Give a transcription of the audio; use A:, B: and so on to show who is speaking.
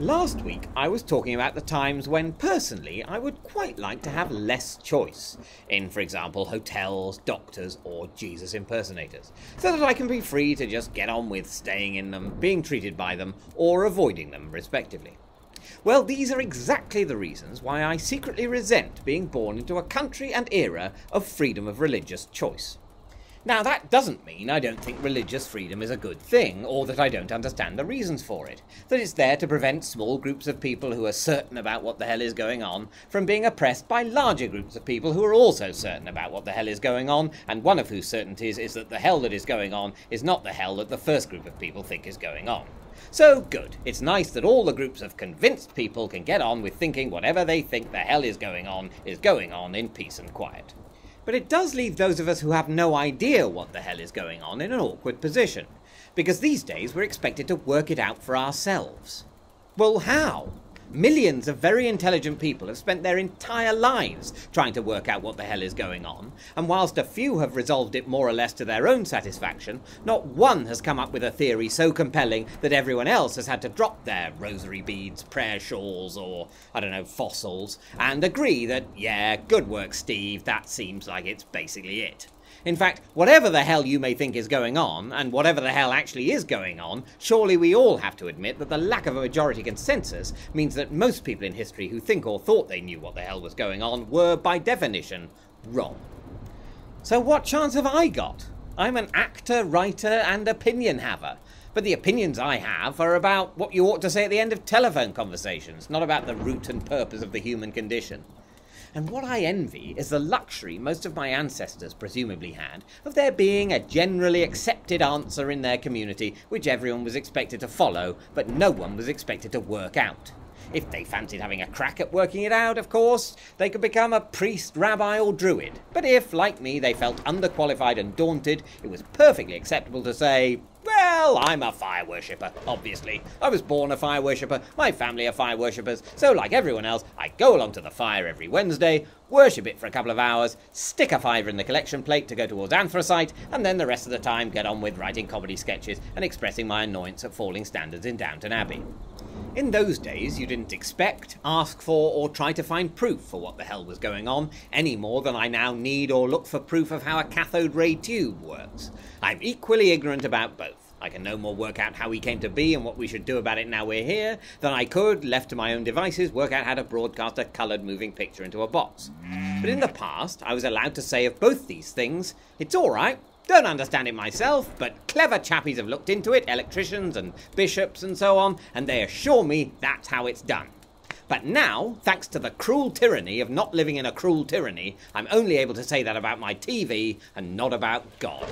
A: Last week I was talking about the times when personally I would quite like to have less choice in, for example, hotels, doctors, or Jesus impersonators, so that I can be free to just get on with staying in them, being treated by them, or avoiding them, respectively. Well, these are exactly the reasons why I secretly resent being born into a country and era of freedom of religious choice. Now, that doesn't mean I don't think religious freedom is a good thing, or that I don't understand the reasons for it. That it's there to prevent small groups of people who are certain about what the hell is going on from being oppressed by larger groups of people who are also certain about what the hell is going on, and one of whose certainties is that the hell that is going on is not the hell that the first group of people think is going on. So good. It's nice that all the groups of convinced people can get on with thinking whatever they think the hell is going on is going on in peace and quiet. But it does leave those of us who have no idea what the hell is going on in an awkward position, because these days we're expected to work it out for ourselves. Well, how? Millions of very intelligent people have spent their entire lives trying to work out what the hell is going on, and whilst a few have resolved it more or less to their own satisfaction, not one has come up with a theory so compelling that everyone else has had to drop their rosary beads, prayer shawls, or, I don't know, fossils, and agree that, yeah, good work, Steve, that seems like it's basically it. In fact, whatever the hell you may think is going on, and whatever the hell actually is going on, surely we all have to admit that the lack of a majority consensus means that most people in history who think or thought they knew what the hell was going on were, by definition, wrong. So what chance have I got? I'm an actor, writer, and opinion haver. But the opinions I have are about what you ought to say at the end of telephone conversations, not about the root and purpose of the human condition. And what I envy is the luxury most of my ancestors presumably had of there being a generally accepted answer in their community which everyone was expected to follow, but no one was expected to work out. If they fancied having a crack at working it out, of course, they could become a priest, rabbi, or druid. But if, like me, they felt underqualified and daunted, it was perfectly acceptable to say, well, I'm a fire worshipper, obviously. I was born a fire worshipper, my family are fire worshippers, so like everyone else, I go along to the fire every Wednesday, worship it for a couple of hours, stick a fiver in the collection plate to go towards anthracite, and then the rest of the time get on with writing comedy sketches and expressing my annoyance at falling standards in Downton Abbey. In those days, you didn't expect, ask for, or try to find proof for what the hell was going on, any more than I now need or look for proof of how a cathode ray tube works. I'm equally ignorant about both. I can no more work out how we came to be and what we should do about it now we're here than I could, left to my own devices, work out how to broadcast a coloured moving picture into a box. But in the past, I was allowed to say of both these things, it's alright, don't understand it myself, but clever chappies have looked into it, electricians and bishops and so on, and they assure me that's how it's done. But now, thanks to the cruel tyranny of not living in a cruel tyranny, I'm only able to say that about my TV and not about God.